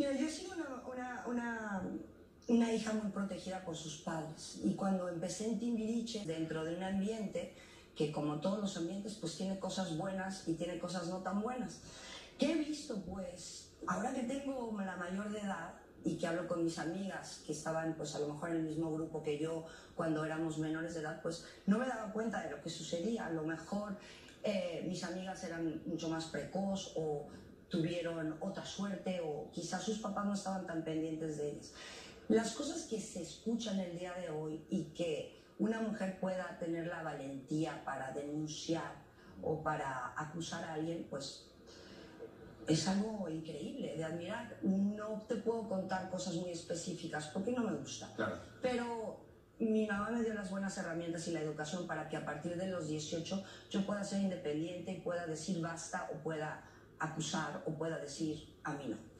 Mira, yo he sido una, una, una, una hija muy protegida por sus padres y cuando empecé en Timbiriche, dentro de un ambiente que como todos los ambientes, pues tiene cosas buenas y tiene cosas no tan buenas. ¿Qué he visto? Pues ahora que tengo la mayor de edad y que hablo con mis amigas que estaban pues a lo mejor en el mismo grupo que yo cuando éramos menores de edad, pues no me daba cuenta de lo que sucedía. A lo mejor eh, mis amigas eran mucho más precoz o tuvieron otra suerte o quizás sus papás no estaban tan pendientes de ellas. Las cosas que se escuchan el día de hoy y que una mujer pueda tener la valentía para denunciar o para acusar a alguien, pues es algo increíble de admirar. No te puedo contar cosas muy específicas porque no me gusta. Pero mi mamá me dio las buenas herramientas y la educación para que a partir de los 18 yo pueda ser independiente y pueda decir basta o pueda acusar o pueda decir a mí no.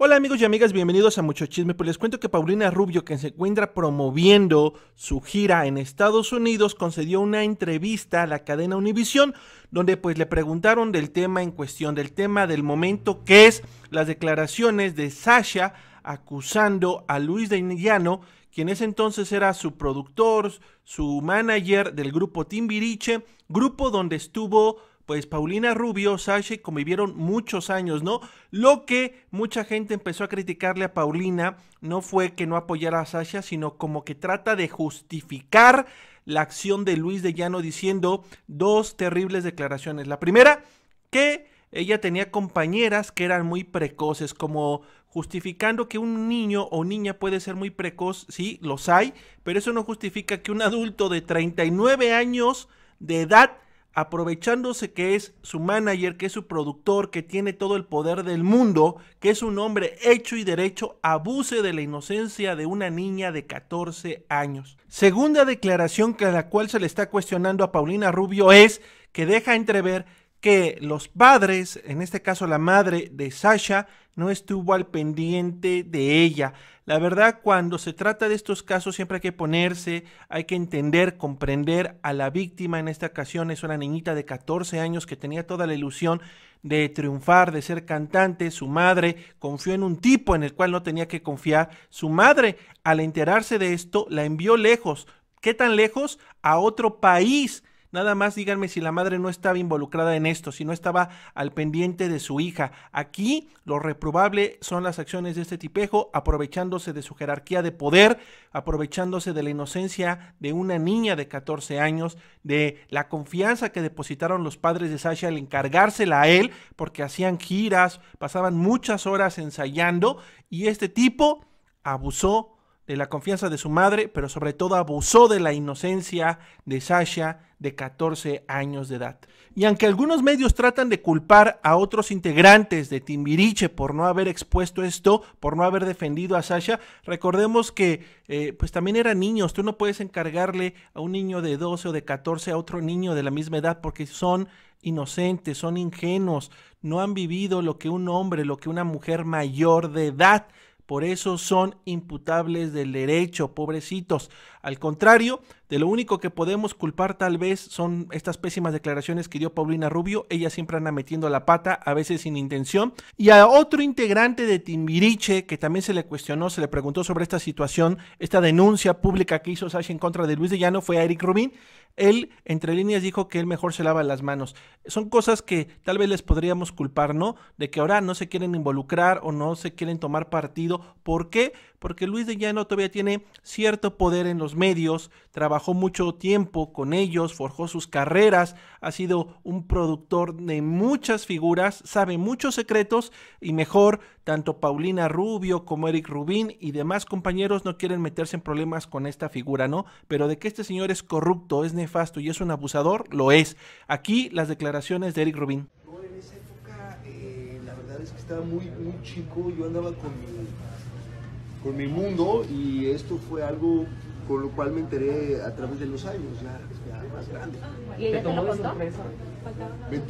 Hola amigos y amigas, bienvenidos a Mucho Chisme. Pues les cuento que Paulina Rubio, que se encuentra promoviendo su gira en Estados Unidos, concedió una entrevista a la cadena Univisión, donde pues le preguntaron del tema en cuestión, del tema del momento, que es las declaraciones de Sasha acusando a Luis de Llano, quien ese entonces era su productor, su manager del grupo Timbiriche, grupo donde estuvo pues Paulina Rubio, Sasha convivieron muchos años, ¿no? Lo que mucha gente empezó a criticarle a Paulina no fue que no apoyara a Sasha, sino como que trata de justificar la acción de Luis de Llano diciendo dos terribles declaraciones. La primera, que ella tenía compañeras que eran muy precoces, como justificando que un niño o niña puede ser muy precoz, sí, los hay, pero eso no justifica que un adulto de 39 años de edad aprovechándose que es su manager, que es su productor, que tiene todo el poder del mundo, que es un hombre hecho y derecho, abuse de la inocencia de una niña de 14 años. Segunda declaración que a la cual se le está cuestionando a Paulina Rubio es que deja entrever que los padres, en este caso la madre de Sasha, no estuvo al pendiente de ella. La verdad, cuando se trata de estos casos siempre hay que ponerse, hay que entender, comprender a la víctima. En esta ocasión es una niñita de 14 años que tenía toda la ilusión de triunfar, de ser cantante. Su madre confió en un tipo en el cual no tenía que confiar. Su madre, al enterarse de esto, la envió lejos. ¿Qué tan lejos? A otro país Nada más díganme si la madre no estaba involucrada en esto, si no estaba al pendiente de su hija. Aquí lo reprobable son las acciones de este tipejo, aprovechándose de su jerarquía de poder, aprovechándose de la inocencia de una niña de 14 años, de la confianza que depositaron los padres de Sasha al encargársela a él, porque hacían giras, pasaban muchas horas ensayando, y este tipo abusó de la confianza de su madre, pero sobre todo abusó de la inocencia de Sasha de 14 años de edad. Y aunque algunos medios tratan de culpar a otros integrantes de Timbiriche por no haber expuesto esto, por no haber defendido a Sasha, recordemos que eh, pues también eran niños, tú no puedes encargarle a un niño de 12 o de 14 a otro niño de la misma edad porque son inocentes, son ingenuos, no han vivido lo que un hombre, lo que una mujer mayor de edad por eso son imputables del derecho, pobrecitos. Al contrario, de lo único que podemos culpar tal vez son estas pésimas declaraciones que dio Paulina Rubio. Ella siempre anda metiendo la pata, a veces sin intención. Y a otro integrante de Timbiriche, que también se le cuestionó, se le preguntó sobre esta situación, esta denuncia pública que hizo Sasha en contra de Luis de Llano, fue a Eric Rubin él, entre líneas, dijo que él mejor se lava las manos. Son cosas que tal vez les podríamos culpar, ¿no? De que ahora no se quieren involucrar o no se quieren tomar partido. ¿Por qué? Porque Luis de Llano todavía tiene cierto poder en los medios, trabajó mucho tiempo con ellos, forjó sus carreras, ha sido un productor de muchas figuras, sabe muchos secretos y mejor tanto Paulina Rubio como Eric Rubín y demás compañeros no quieren meterse en problemas con esta figura, ¿no? Pero de que este señor es corrupto, es nefasto y es un abusador, lo es. Aquí las declaraciones de Eric Rubin. en esa época, eh, la verdad es que estaba muy, muy chico, yo andaba con mi, con mi mundo y esto fue algo con lo cual me enteré a través de los años, ya, ya más grande. ¿Y ella te, lo contó?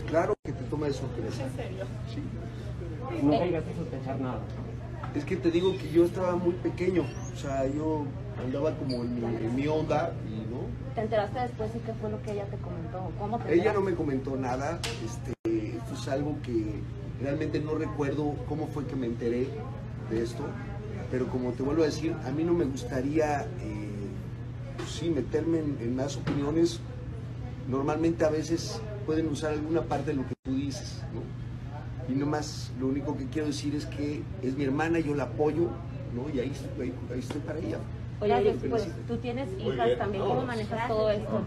Claro que te toma de sorpresa. ¿En serio? Sí. Nunca llegaste a sospechar nada. Es que te digo que yo estaba muy pequeño, o sea, yo andaba como en mi, en mi onda y no. ¿Te enteraste después y qué fue lo que ella te comentó? ¿Cómo te Ella no me comentó nada, este, esto es algo que realmente no recuerdo cómo fue que me enteré, de esto, pero como te vuelvo a decir, a mí no me gustaría, eh, pues sí, meterme en, en más opiniones. Normalmente a veces pueden usar alguna parte de lo que tú dices, ¿no? Y nomás lo único que quiero decir es que es mi hermana, yo la apoyo, ¿no? Y ahí, ahí estoy para ella. Oye, Te pues tú tienes hijas también, ¿cómo manejas todo esto?